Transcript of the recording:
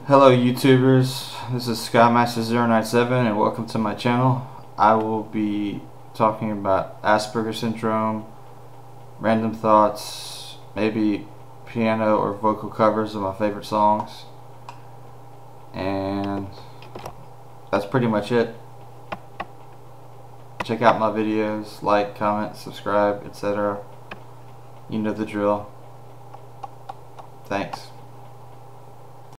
Hello YouTubers, this is SkaMasta097 and welcome to my channel. I will be talking about Asperger syndrome, random thoughts, maybe piano or vocal covers of my favorite songs, and that's pretty much it. Check out my videos, like, comment, subscribe, etc. You know the drill. Thanks.